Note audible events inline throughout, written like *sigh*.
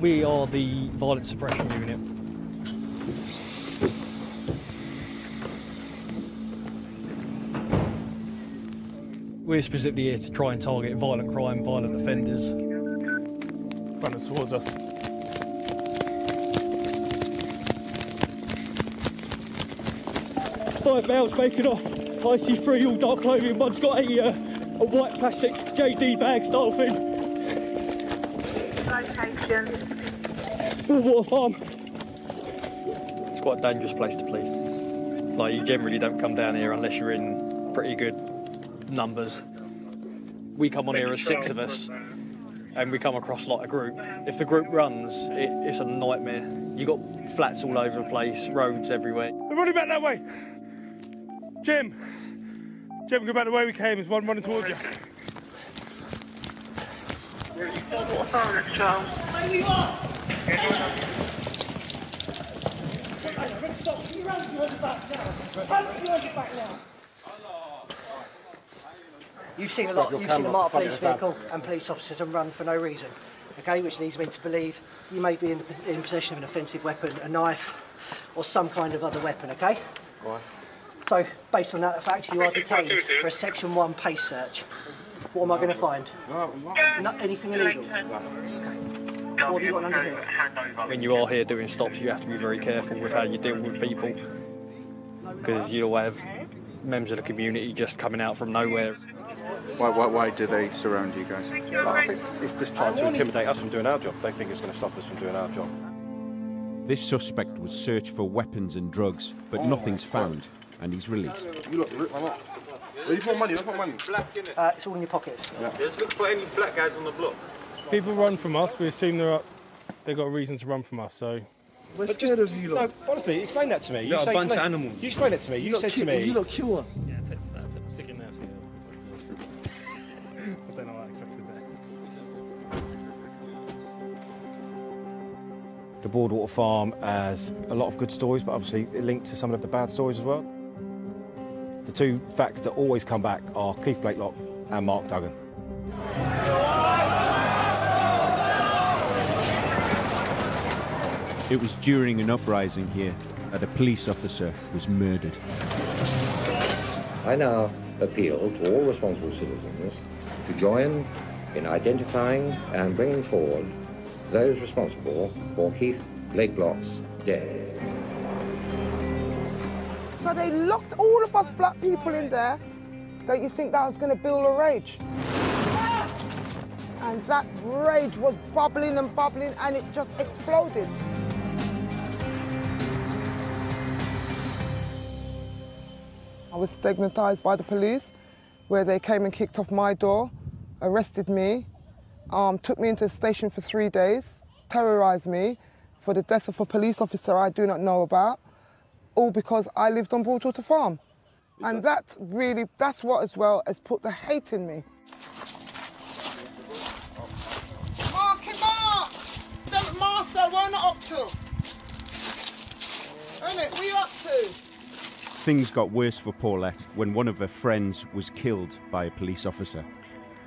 We are the violent suppression unit. We're specifically here to try and target violent crime, violent offenders. Running towards us. Five males making off. I see three all dark clothing. One's got a, uh, a white plastic JD bag style thing. Location. Water farm. It's quite a dangerous place to police. Like you generally don't come down here unless you're in pretty good numbers. We come on here as six of us, and we come across like a group. If the group runs, it, it's a nightmare. You got flats all over the place, roads everywhere. They're running back that way. Jim. Jim, go back the way we came. There's one running towards you. You've seen a lot. You've seen a motor police vehicle and police officers and run for no reason. Okay, which leads me to believe you may be in, in possession of an offensive weapon, a knife, or some kind of other weapon. Okay. Right. So, based on that fact, you are detained for a Section One PACE search. What am I going to find? Not anything illegal. Okay. What have you got under here? When you are here doing stops, you have to be very careful with how you deal with people because you'll have members of the community just coming out from nowhere. Why, why, why do they surround you guys? Well, it's just trying to intimidate us from doing our job. They think it's going to stop us from doing our job. This suspect was searched for weapons and drugs, but nothing's found, and he's released. You look rip, man. Where you put money? Where's my money? Uh, it's all in your pockets. Let's look for any black guys on the block. People run from us. We assume they're up. They've got a reason to run from us. So We're scared of you, No, honestly, explain that to me. You You're a bunch no, of animals. You explain it to me. You, said to me. You look cure. yeah, take that. Put the stick in there. *laughs* I don't know what I expected there. The Broadwater Farm has a lot of good stories, but obviously it linked to some of the bad stories as well. The two facts that always come back are Keith Blakelock and Mark Duggan. It was during an uprising here that a police officer was murdered. I now appeal to all responsible citizens to join in identifying and bringing forward those responsible for Keith Blakelock's death. So they locked all of us black people in there. Don't you think that was going to build a rage? And that rage was bubbling and bubbling and it just exploded. I was stigmatized by the police where they came and kicked off my door, arrested me, um, took me into the station for three days, terrorized me for the death of a police officer I do not know about, all because I lived on Broadwater Farm. And that's really, that's what as well has put the hate in me. Marky Mark! Them Master, what not up to? Innit, what you up to? Things got worse for Paulette when one of her friends was killed by a police officer.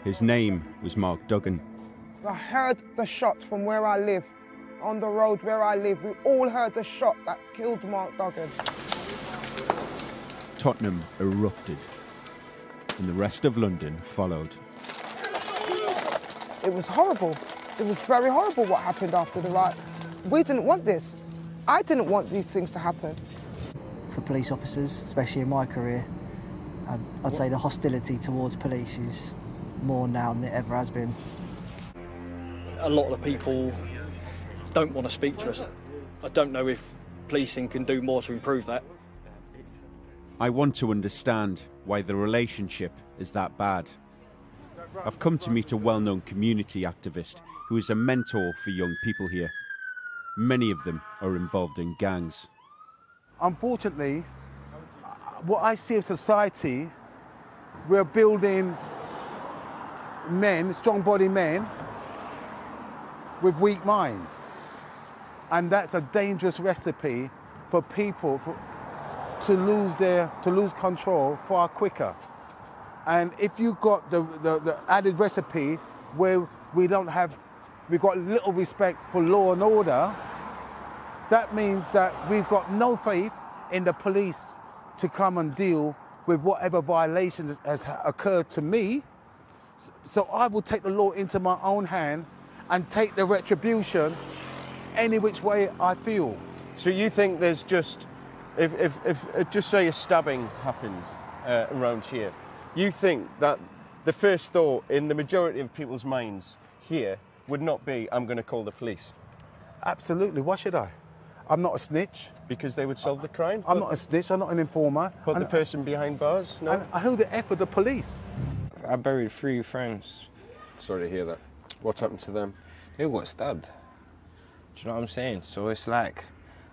His name was Mark Duggan. I heard the shot from where I live, on the road where I live. We all heard the shot that killed Mark Duggan. Tottenham erupted, and the rest of London followed. It was horrible. It was very horrible what happened after the riot. We didn't want this. I didn't want these things to happen. For police officers, especially in my career, I'd, I'd say the hostility towards police is more now than it ever has been. A lot of people don't want to speak to us. I don't know if policing can do more to improve that. I want to understand why the relationship is that bad. I've come to meet a well known community activist who is a mentor for young people here. Many of them are involved in gangs. Unfortunately, what I see of society, we're building men, strong body men, with weak minds. And that's a dangerous recipe for people for, to lose their to lose control far quicker. And if you've got the, the, the added recipe where we don't have we've got little respect for law and order, that means that we've got no faith in the police to come and deal with whatever violations has occurred to me. So I will take the law into my own hand and take the retribution any which way I feel. So you think there's just, if, if, if uh, just say a stabbing happened uh, around here, you think that the first thought in the majority of people's minds here would not be, I'm going to call the police? Absolutely. Why should I? I'm not a snitch. Because they would solve the crime? I'm not a snitch. I'm not an informer. Put And- the person behind bars? No. And, and who the F are the police? I buried three friends. Sorry to hear that. What happened to them? They got stabbed. Do you know what I'm saying? So it's like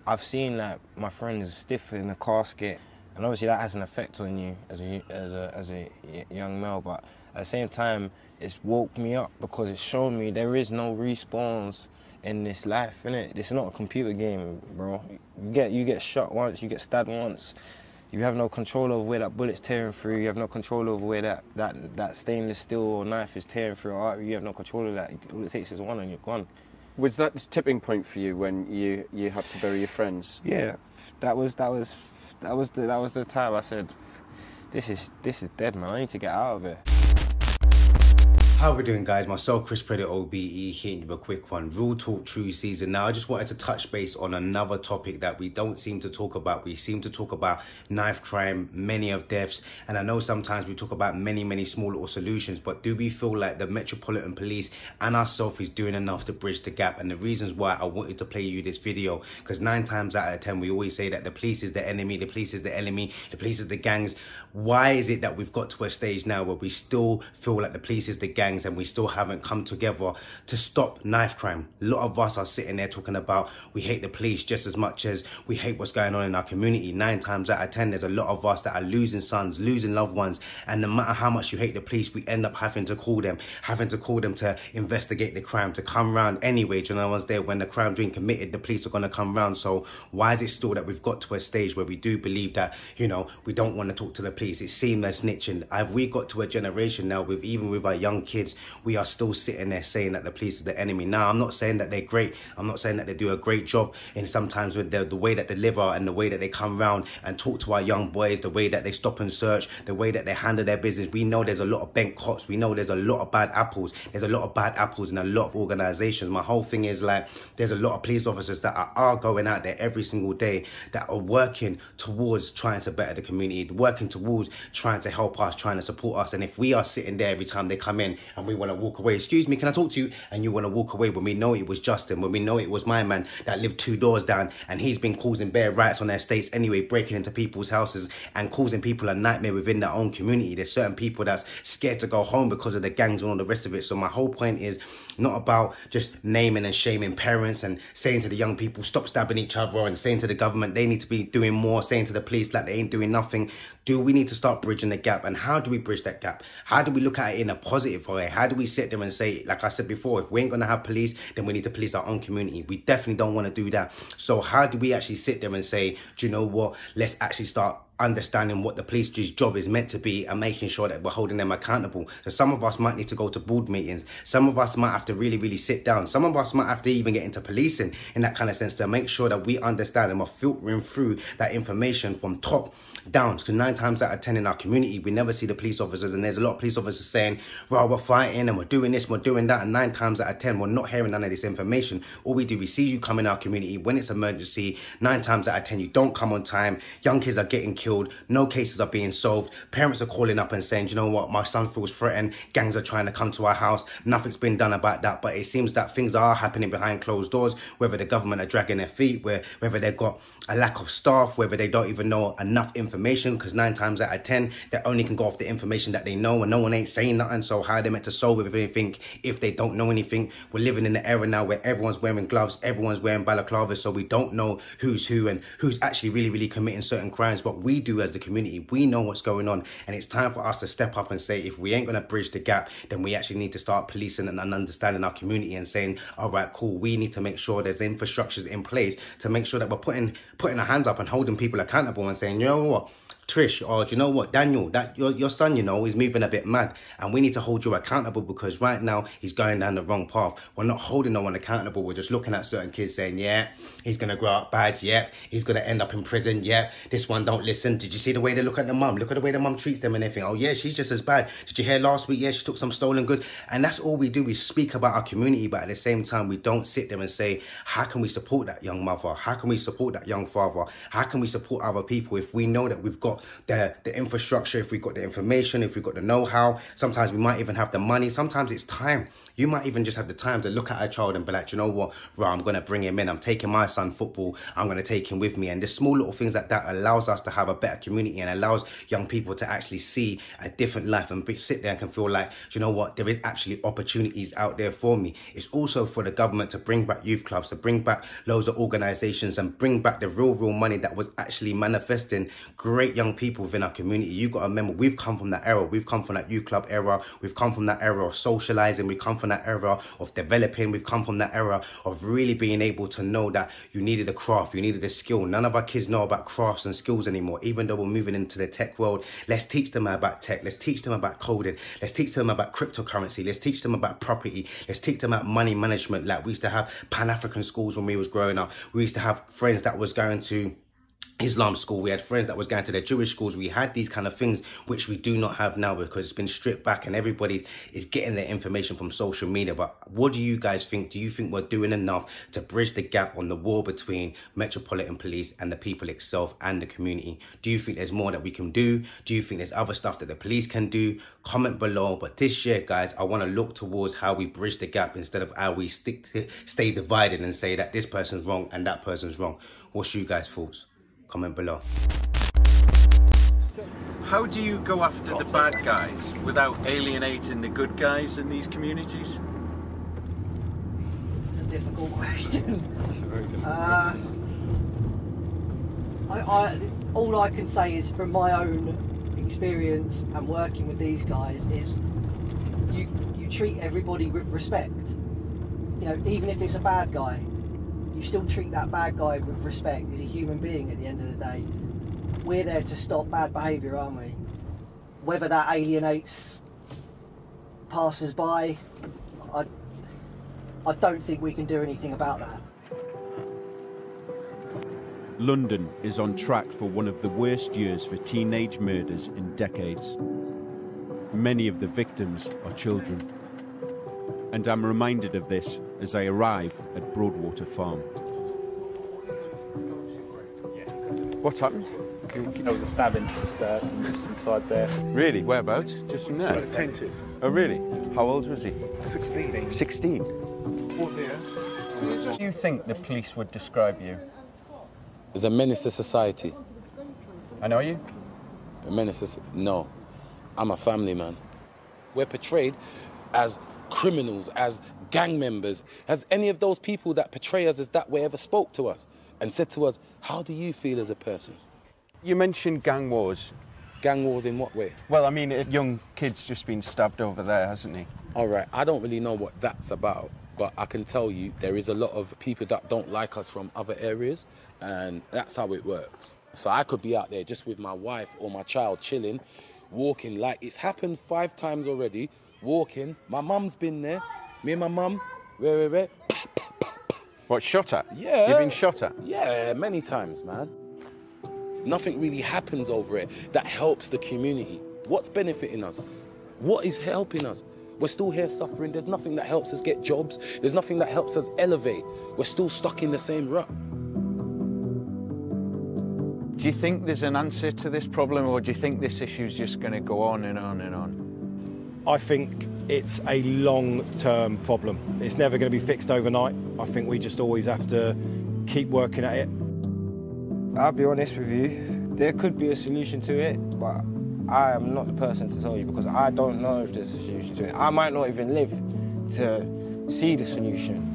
I've seen like my friends stiff in the casket, and obviously that has an effect on you as a as a as a young male. But at the same time, it's woke me up because it's shown me there is no respawns in this life, innit? It's not a computer game, bro. You get you get shot once, you get stabbed once. You have no control over where that bullet's tearing through. You have no control over where that, that, that stainless steel or knife is tearing through your. You have no control of that. All it takes is one and you're gone. Was that the tipping point for you when you, you had to bury your friends? Yeah, that was that was that was the that was the time I said, "This is this is dead, man. I need to get out of here." How we doing guys? Myself, Chris Preddie OBE, hitting you a quick one. Real Talk True Season. Now, I just wanted to touch base on another topic that we don't seem to talk about. We seem to talk about knife crime, many of deaths, and I know sometimes we talk about many, many small little solutions, but do we feel like the Metropolitan Police and ourselves is doing enough to bridge the gap? And the reasons why I wanted to play you this video, because nine times out of ten, we always say that the police is the enemy, the police is the enemy, the police is the gangs. Why is it that we've got to a stage now where we still feel like the police is the gangs and we still haven't come together to stop knife crime? A lot of us are sitting there talking about we hate the police just as much as we hate what's going on in our community. Nine times out of ten, there's a lot of us that are losing sons, losing loved ones, and no matter how much you hate the police, we end up having to call them, having to call them to investigate the crime, to come round anyway. Do you know one's there when the crime's being committed, the police are going to come round. So why is it still that we've got to a stage where we do believe that you know we don't want to talk to the police? It seems like snitching. Have we got to a generation now with even with our young kids, we are still sitting there saying that the police are the enemy. Now I'm not saying that they're great. I'm not saying that they do a great job. And sometimes with the, the way that they live and the way that they come round and talk to our young boys, the way that they stop and search, the way that they handle their business. We know there's a lot of bent cops. We know there's a lot of bad apples. There's a lot of bad apples in a lot of organizations. My whole thing is like there's a lot of police officers that are, are going out there every single day that are working towards trying to better the community, working towards trying to help us, trying to support us. And if we are sitting there every time they come in and we want to walk away, excuse me, can I talk to you? And you want to walk away when we know it was Justin, when we know it was my man that lived two doors down and he's been causing bare riots on their estates anyway, breaking into people's houses and causing people a nightmare within their own community. There's certain people that's scared to go home because of the gangs and all the rest of it. So my whole point is not about just naming and shaming parents and saying to the young people, stop stabbing each other and saying to the government they need to be doing more, saying to the police like they ain't doing nothing. Do we need to start bridging the gap? And how do we bridge that gap? How do we look at it in a positive way? How do we sit there and say, like I said before, if we ain't going to have police, then we need to police our own community. We definitely don't want to do that. So how do we actually sit there and say, do you know what? Let's actually start understanding what the police's job is meant to be and making sure that we're holding them accountable. So some of us might need to go to board meetings. Some of us might have to really, really sit down. Some of us might have to even get into policing in that kind of sense to make sure that we understand and we're filtering through that information from top down. Because nine times out of ten in our community, we never see the police officers and there's a lot of police officers saying, well, we're fighting and we're doing this, we're doing that. And nine times out of ten, we're not hearing none of this information. All we do, we see you come in our community when it's emergency. Nine times out of ten, you don't come on time. Young kids are getting killed. No cases are being solved. Parents are calling up and saying, you know what, my son feels threatened. Gangs are trying to come to our house. Nothing's been done about that. But it seems that things are happening behind closed doors, whether the government are dragging their feet, whether they've got a lack of staff, whether they don't even know enough information, because nine times out of ten, they only can go off the information that they know, and no one ain't saying nothing. So how are they meant to solve anything if they don't know anything? We're living in an era now where everyone's wearing gloves, everyone's wearing balaclavas, so we don't know who's who and who's actually really, really committing certain crimes. But we do as the community, we know what's going on, and it's time for us to step up and say, if we ain't gonna bridge the gap, then we actually need to start policing and, and understanding our community and saying, all right, cool, we need to make sure there's infrastructures in place to make sure that we're putting putting our hands up and holding people accountable and saying, you know what, Trish, or do you know what, Daniel, that your, your son, you know, is moving a bit mad and we need to hold you accountable because right now he's going down the wrong path. We're not holding no one accountable. We're just looking at certain kids saying, yeah, he's going to grow up bad. Yeah, he's going to end up in prison. Yeah, this one don't listen. Did you see the way they look at the mum? Look at the way the mum treats them and everything. Oh, yeah, she's just as bad. Did you hear last week? Yeah, she took some stolen goods. And that's all we do. We speak about our community, but at the same time, we don't sit there and say, how can we support that young mother? How can we support that young father? How can we support other people if we know that we've got the, the infrastructure, if we've got the information, if we've got the know-how? Sometimes we might even have the money. Sometimes it's time. You might even just have the time to look at a child and be like, you know what, right, I'm going to bring him in. I'm taking my son football. I'm going to take him with me. And the small little things like that allows us to have a better community and allows young people to actually see a different life and be, sit there and can feel like, you know what, there is actually opportunities out there for me. It's also for the government to bring back youth clubs, to bring back loads of organizations and bring back the real, real money that was actually manifesting great young people within our community. You got to remember, we've come from that era. We've come from that youth club era. We've come from that era of socializing. We've come from that era of developing. We've come from that era of really being able to know that you needed a craft, you needed a skill. None of our kids know about crafts and skills anymore, even though we're moving into the tech world. Let's teach them about tech. Let's teach them about coding. Let's teach them about cryptocurrency. Let's teach them about property. Let's teach them about money management. Like we used to have Pan-African schools when we was growing up. We used to have friends that was going to Islam school, we had friends that was going to the Jewish schools. We had these kind of things which we do not have now because it's been stripped back and everybody is getting their information from social media. But what do you guys think? Do you think we're doing enough to bridge the gap on the war between Metropolitan Police and the people itself and the community? Do you think there's more that we can do? Do you think there's other stuff that the police can do? Comment below. But this year, guys, I want to look towards how we bridge the gap instead of how we stick to stay divided and say that this person's wrong and that person's wrong. What's you guys' thoughts? Comment below. How do you go after the bad guys without alienating the good guys in these communities? It's a difficult question. *laughs* It's a very difficult uh, I, I, all I can say is from my own experience and working with these guys is you you treat everybody with respect. You know, even if it's a bad guy, you still treat that bad guy with respect. He's a human being at the end of the day. We're there to stop bad behaviour, aren't we? Whether that alienates passers by, I, I don't think we can do anything about that. London is on track for one of the worst years for teenage murders in decades. Many of the victims are children. And I'm reminded of this as I arrive at Broadwater Farm. What happened? There was a stabbing just, uh, just inside there. Really? Whereabouts? Just in there? Tainted. Oh, really? How old was he? 16. 16? Do you think the police would describe you? As a menace to society. And are you? A menace to... No. I'm a family man. We're portrayed as criminals, as gang members. Has any of those people that portray us as that way ever spoke to us and said to us, how do you feel as a person? You mentioned gang wars. Gang wars in what way? Well, I mean, a young kid's just been stabbed over there, hasn't he? All right, I don't really know what that's about, but I can tell you there is a lot of people that don't like us from other areas, and that's how it works. So I could be out there just with my wife or my child chilling, walking like it's happened five times already, walking. My mum's been there, me and my mum, where, where, where? What, shot at? Yeah. You've been shot at? Yeah, many times, man. Nothing really happens over it that helps the community. What's benefiting us? What is helping us? We're still here suffering. There's nothing that helps us get jobs. There's nothing that helps us elevate. We're still stuck in the same rut. Do you think there's an answer to this problem, or do you think this issue is just going to go on and on and on? I think it's a long term problem. It's never going to be fixed overnight. I think we just always have to keep working at it. I'll be honest with you, there could be a solution to it, but I am not the person to tell you because I don't know if there's a solution to it. I might not even live to see the solution.